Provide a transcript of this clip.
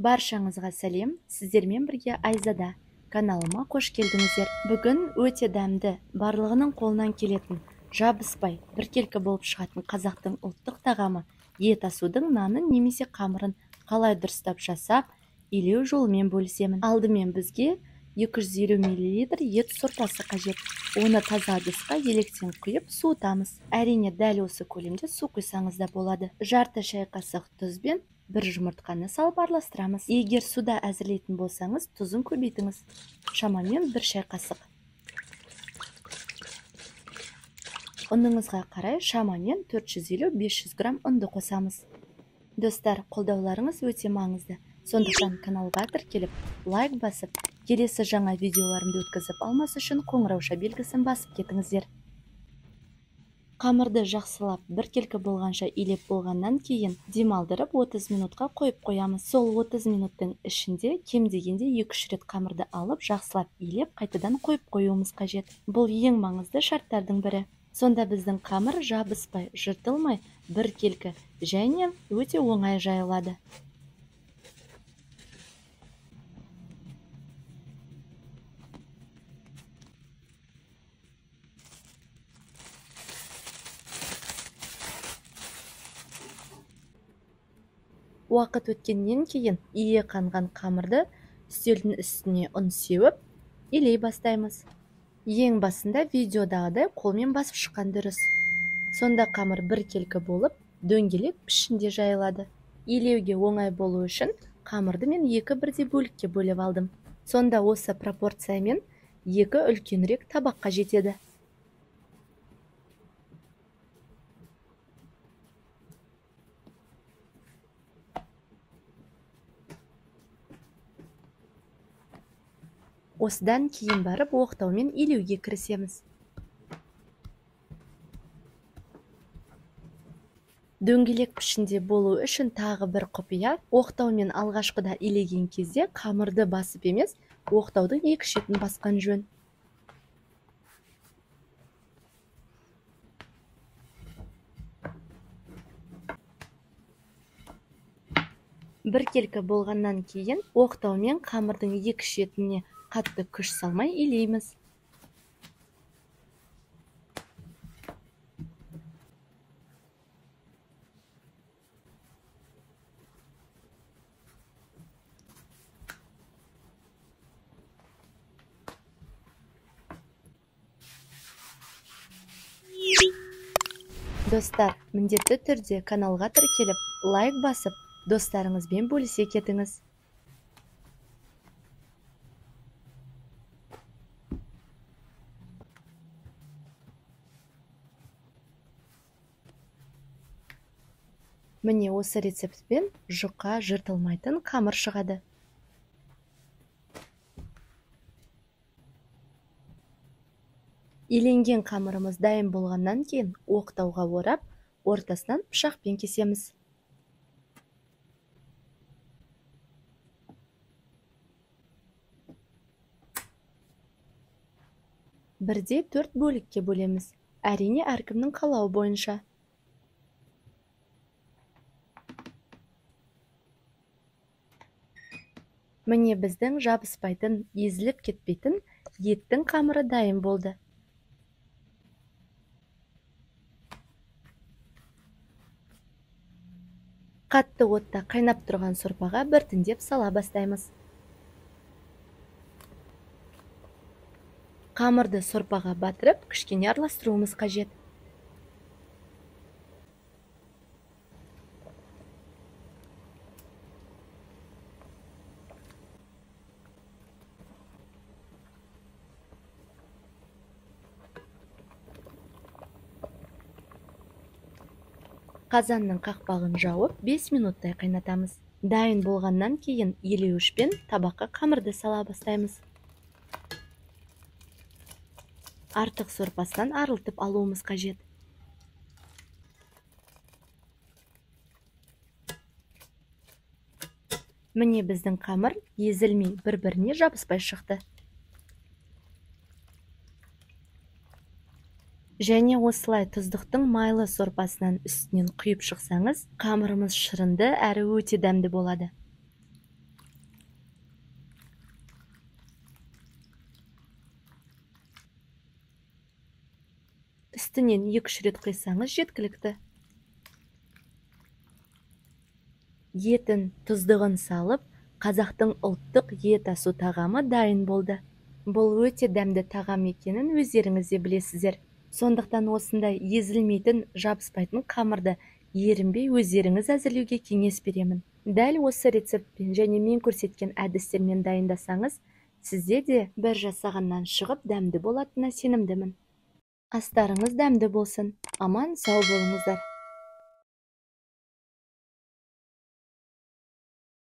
баршаңызға сәлем. Сіздермен бірге айзада каналыма қош келдіңіздер. Бүгін өте дәмді барлығының қолынан келетін жабыспай біркелкі болып шығатын қазақтың ұлттық тағамы ет асудың нанын немесе қамырын қалай дұрыстап жасап илеу жолымен бөлісемін. Алдымен бізге 250 мл ет сорпасы қажет. Оны таза ыдысқа електен құйып суытамыз. Әрине дәл осы көлемде су құйсаңыз да болады. Жарты шай қасық тұз бен бір жұмыртқаны салып араластырамыз. Егер суда әзірлейтін болсаңыз тұзын көбейтіңіз. Шамамен бір шай қасық. Ұныңызға қарай шамамен 450-500 грамм ұнды қосамыз. Достар қолдауларыңыз өте маңызды. Сондықтан каналға тіркеліп лайк басып келесі жаңа видеоларымды өткізіп алмас үшін қоңырауша белгісін басып кетіңіздер. Қамырды жақсылап біркелкі болғанша илеп болғаннан кейін демалдырып 30 минутқа қойып қоямыз. Сол 30 минуттың ішінде кем дегенде 2-3 рет қамырды алып жақсылап илеп қайтадан қойып қоюымыз қажет. Бұл ең маңызды шарттардың бірі. Сонда біздің қамыр жабыспай жыртылмай біркелкі және өте оңай жайылады. Уақыт өткеннен кейін ие қанған қамырды үстелдің үстіне ұн сеуіп илей бастаймыз. Ең басында видеодағыдай қолмен басып шыққан дұрыс. Сонда қамыр біркелкі болып дөңгелек пішінде жайылады. Илеуге оңай болу үшін қамырды мен екі бірдей бөлікке бөліп алдым. Сонда осы пропорциямен екі үлкенірек табаққа жетеді. Осыдан кейін барып оқтаумен илеуге кірісеміз. Дөңгелек пішінде болу үшін тағы бір құпия оқтаумен алғашқыда илеген кезде қамырды басып емес оқтаудың екі шетін басқан жөн. Біркелкі болғаннан кейін оқтаумен қамырдың екі шетіне қатты күш салмай илейміз. Достар міндетті түрде каналға тіркеліп лайк басып достарыңызбен бөлісе кетіңіз. Міне осы рецептпен жұқа жыртылмайтын қамыр шығады. Иленген қамырымыз дайын болғаннан кейін оқтауға орап ортасынан пышақпен кесеміз. Бірде төрт бөлікке бөлеміз әрине әркімнің қалауы бойынша. Міне біздің жабыспайтын езіліп кетпейтін еттің қамыры дайын болды. Қатты отта қайнап тұрған сорпаға біртіндеп сала бастаймыз. Қамырды сорпаға батырып кішкене араластыруымыз қажет. Қазанның қақпағын жауып 5 минуттай қайнатамыз. Дайын болғаннан кейін елеуішпен табаққа қамырды сала бастаймыз. Артық сорпасынан арылтып алуымыз қажет. Міне біздің қамыр езілмей бір біріне жабыспай шықты. және осылай тұздықтың майлы сорпасынан үстінен құйып шықсаңыз қамырымыз шырынды әрі өте дәмді болады. Үстінен екі үш рет құйсаңыз жеткілікті. Етін тұздығын салып қазақтың ұлттық ет асу тағамы дайын болды. Бұл өте дәмді тағам екенін өздеріңіз де білесіздер сондықтан осындай езілмейтін жабыспайтын қамырды ерінбей өздеріңіз әзірлеуге кеңес беремін. Дәл осы рецептпен және мен көрсеткен әдістермен дайындасаңыз сізде де бір жасағаннан шығып дәмді болатынына сенімдімін. Астарыңыз дәмді болсын. Аман сау болыңыздар.